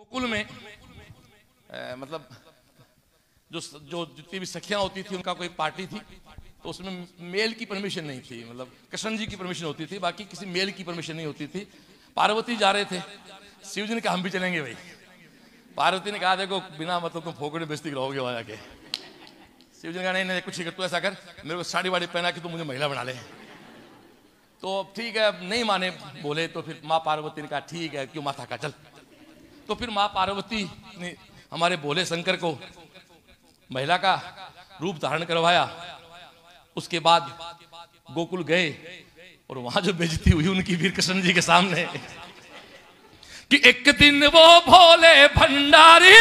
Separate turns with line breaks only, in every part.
गोकुल में मतलब जो जो जितनी भी सखियाँ होती थी, उनका कोई पार्टी थी तो उसमें मेल की परमिशन नहीं थी मतलब कृष्ण जी की परमिशन होती थी, बाकी किसी मेल की परमिशन नहीं होती थी। पार्वती जा रहे थे, शिव जी ने कहा, हम भी चलेंगे भाई। पार्वती ने कहा, देखो, बिना मतलब तुम फोकड़े बेस्ती रहोगे वहाँ जाके। शिव जी ने कहा, नहीं नहीं, कुछ ही कर, तू ऐसा कर, मेरे को साड़ी वाड़ी पहना के तू मुझे महिला बना ले। तो ठीक है नहीं माने, बोले तो फिर माँ पार्वती ने कहा, ठीक है, क्यों माथा का, चल। तो फिर माँ पार्वती ने हमारे भोले शंकर को महिला का रूप धारण करवाया। उसके बाद गोकुल गए और वहाँ जो बेजती हुई उनकी वीर कृष्ण जी के सामने कि एक दिन वो भोले भंडारी।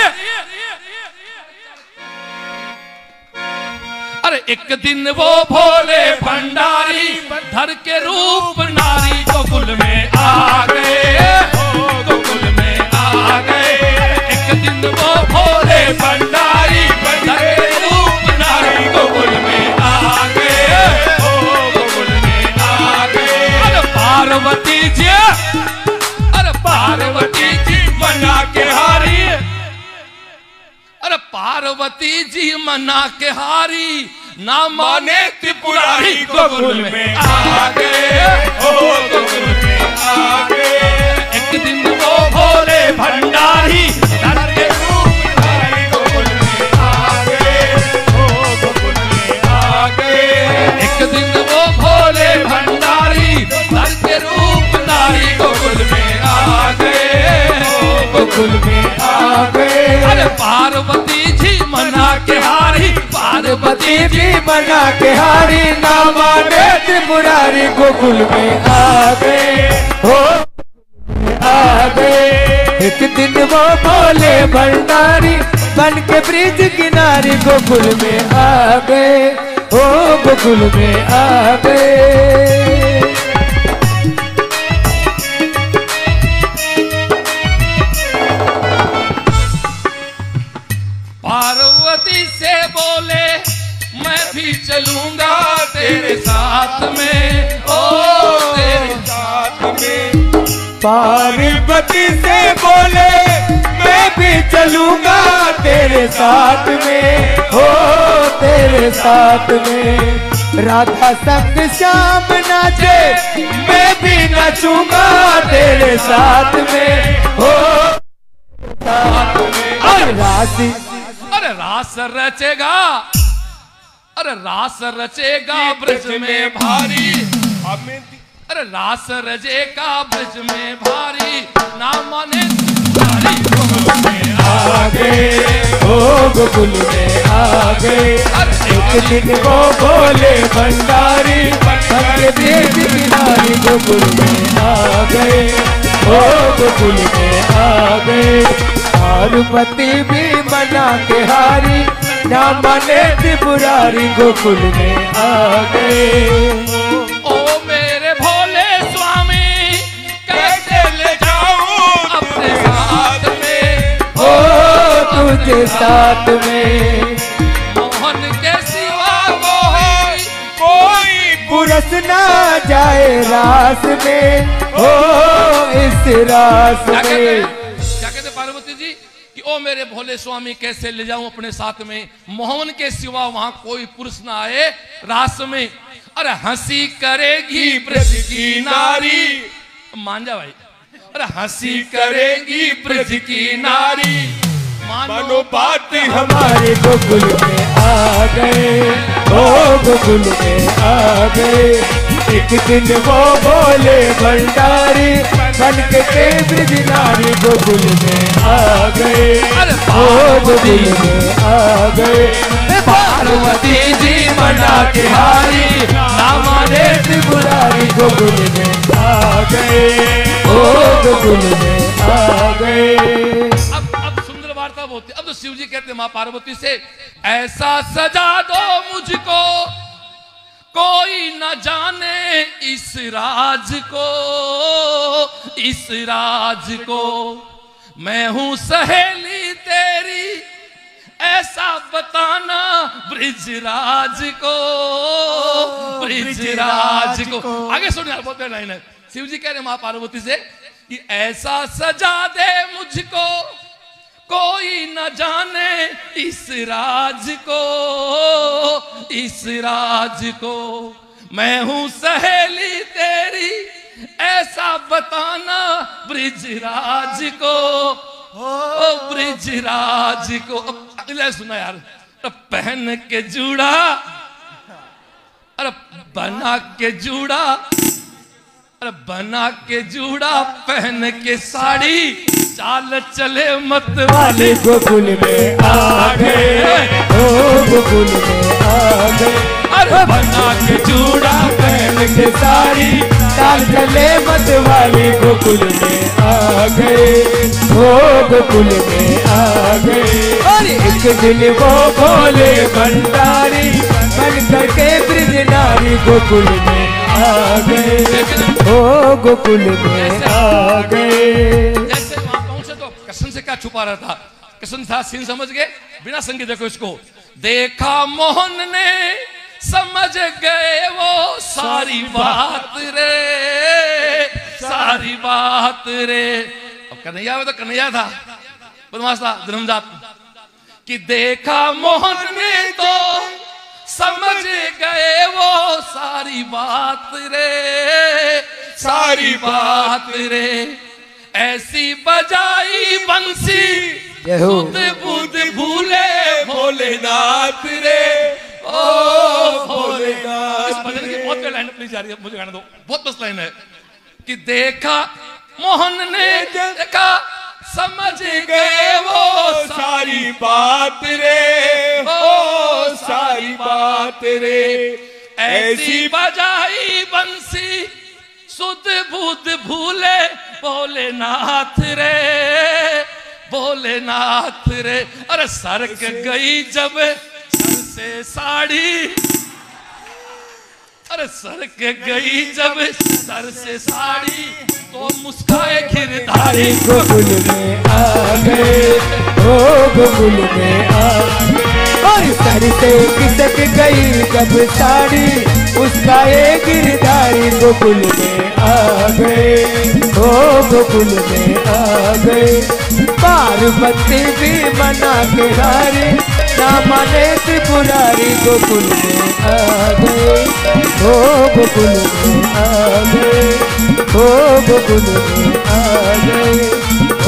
अरे एक दिन वो भोले भंडारी, धर के रूप नारी गोकुल में आ गए। पार्वती जी मना के हारी, ना माने त्रिपुरारी गोकुल में में आ गए एक दिन वो भोले भंडारी जी
बना के हारी ना माने त्रिपुरारी गोकुल में आ गए। हो, आ गए। एक दिन वो बोले भंडारी बन के ब्रिज किनारी गोकुल में आ गए। हो, गोकुल में आ गए।
बोले चलूँगा तेरे साथ में ओ तेरे साथ में।
पार्वती से बोले मैं भी चलूँगा तेरे साथ में हो तेरे साथ में। राधा संग श्याम नाचे मैं भी नाचूँगा तेरे साथ में हो साथ में। और राशि
अरे रास रचेगा। अरे रास रचेगा ब्रज में भारी। अरे रास रचेगा ब्रज में भारी। ना माने भारी गोकुल में
आ गए ओ गोकुल में आ गए एक दिन वो बोले भंडारी। किनारी गोकुल में आ गए ओ गोकुल में आ गए पार्वती भी मना के हारी ना मने त्रिपुरारी गोकुल में आ गए।
ओ मेरे भोले स्वामी कैसे ले जाऊँ अपने साथ में?
ओ तुझे साथ में।
मोहन के सिवा कोई
कोई पुरस ना जाए रास में। ओ इस रास में।
ओ मेरे भोले स्वामी कैसे ले जाऊँ अपने साथ में? मोहन के सिवा वहाँ कोई पुरुष ना आए रास में। अरे हँसी करेगी ब्रज की नारी। मान जा भाई। अरे हँसी करेगी ब्रज की नारी। मानो बात हम
हमारे गोकुल में। आ गए। ओ गोकुल में आ गए। एक दिन वो बोले भंडारी बन के तेज बिनारी गोकुल में आ गए। ओ गोकुल में आ गए।
पार्वती जी मना के हारी ना माने
त्रिपुरारी गोकुल में आ गए। ओ गोकुल में आ गए।
अब अब सुंदर वार्ता होती अब तो शिव जी कहते माँ पार्वती से ऐसा सजा दो मुझको। कोई न जाने इस राज को इस राज को। मैं हूँ सहेली तेरी ऐसा बताना ब्रिजराज को। ब्रिजराज को। आगे सुनिए आप बोलते लाइन है। शिव जी कह रहे माँ पार्वती से कि ऐसा सजा दे मुझको। कोई न जाने इस राज को, इस राज को। मैं हूँ सहेली तेरी, ऐसा बताना ब्रिजराज को। ओ ब्रिजराज को। अगला सुना यार अब पहन के जूड़ा, अरे बना के जूड़ा, अरे बना के जूड़ा, पहन के साड़ी चाल चले मत वाले
गोकुल में आ गए ओ गोकुल में आ गए
अरे बना के जूड़ा
पहन के साड़ी। चाल चले मत वाले गोकुल में आ गए ओ गोकुल में आ गए और एक दिन वो भोले भंडारी बन करके ब्रिज नारी गोकुल में आ गए ओ गोकुल में आ गए
क्या छुपा रहा था? कृष्ण था सीन समझ गए? बिना संगीत देखो इसको। देखा मोहन ने समझ गए वो सारी बात रे सारी बात रे। अब कन्हैया में तो कन्हैया था। बदमाश था जन्मजात कि देखा मोहन ने तो समझ गए वो सारी बात रे सारी बात रे। ऐसी बजाई बंसी। सुध बुध भूले भोलेनाथ रे। ओ भोलेनाथ इस भजन की बहुत लाइन प्लीज़ जा रही है मुझे गाना दो। बहुत मस्त लाइन है। कि देखा मोहन ने देखा समझ गए वो सारी बात रे। ओ सारी बात रे। ऐसी बजाई बंसी सुध बुध भूले भोलेनाथ रे भोलेनाथ रे। अरे सरक गई जब सर से साड़ी। अरे सरक गई जब सर से साड़ी तो मुस्काए खिरधारी
हरे में आ गए ओ गोकुल में आ गए और सर से किसक गई जब साड़ी। उसका एक गिरधारी गोकुल में आ गए ओ, गोकुल में आ गए पार्वती भी मना के हारी ना माने त्रिपुरारी गोकुल में आ गए ओ, गोकुल में आ गए ओ, गोकुल में आ गए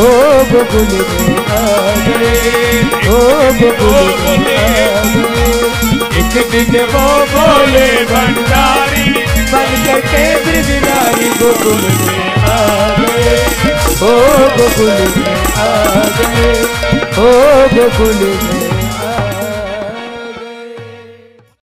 ओ, गोकुल में आ गए ओ, गोकुल में आ गए एक दिन वो बोले, भंडारी, बन करके ब्रजनारी गोकुल में आ गए। ओ गोकुल में आ गए, ओ गोकुल में